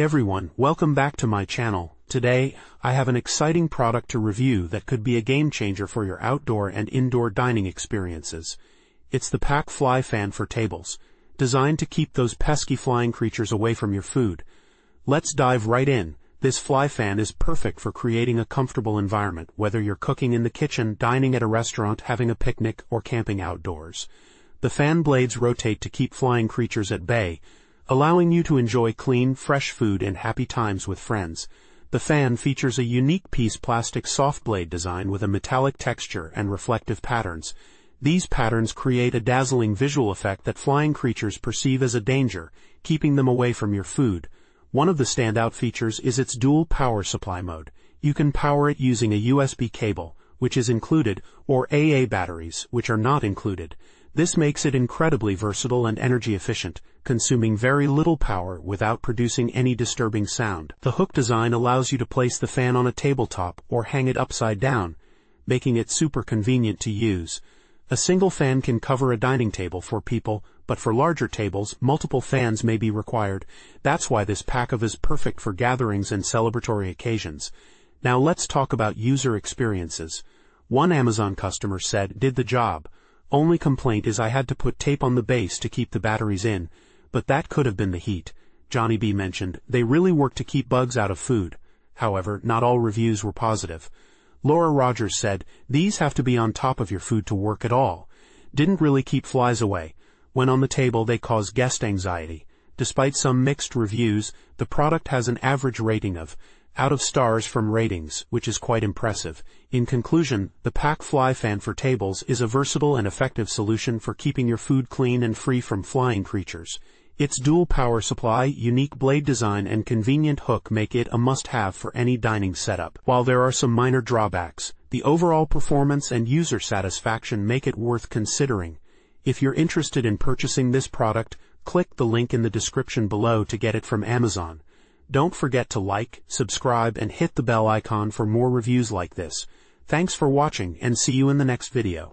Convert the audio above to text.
everyone, welcome back to my channel. Today, I have an exciting product to review that could be a game changer for your outdoor and indoor dining experiences. It's the Pack Fly Fan for tables, designed to keep those pesky flying creatures away from your food. Let's dive right in. This fly fan is perfect for creating a comfortable environment, whether you're cooking in the kitchen, dining at a restaurant, having a picnic, or camping outdoors. The fan blades rotate to keep flying creatures at bay, allowing you to enjoy clean, fresh food and happy times with friends. The fan features a unique piece plastic soft blade design with a metallic texture and reflective patterns. These patterns create a dazzling visual effect that flying creatures perceive as a danger, keeping them away from your food. One of the standout features is its dual power supply mode. You can power it using a USB cable, which is included, or AA batteries, which are not included. This makes it incredibly versatile and energy efficient, consuming very little power without producing any disturbing sound. The hook design allows you to place the fan on a tabletop or hang it upside down, making it super convenient to use. A single fan can cover a dining table for people, but for larger tables, multiple fans may be required. That's why this pack of is perfect for gatherings and celebratory occasions. Now let's talk about user experiences. One Amazon customer said, did the job. Only complaint is I had to put tape on the base to keep the batteries in, but that could have been the heat. Johnny B mentioned, they really work to keep bugs out of food. However, not all reviews were positive. Laura Rogers said, these have to be on top of your food to work at all. Didn't really keep flies away. When on the table, they cause guest anxiety. Despite some mixed reviews, the product has an average rating of out of stars from ratings, which is quite impressive. In conclusion, the Pack Fly Fan for tables is a versatile and effective solution for keeping your food clean and free from flying creatures. Its dual power supply, unique blade design, and convenient hook make it a must-have for any dining setup. While there are some minor drawbacks, the overall performance and user satisfaction make it worth considering. If you're interested in purchasing this product, click the link in the description below to get it from Amazon. Don't forget to like, subscribe, and hit the bell icon for more reviews like this. Thanks for watching and see you in the next video.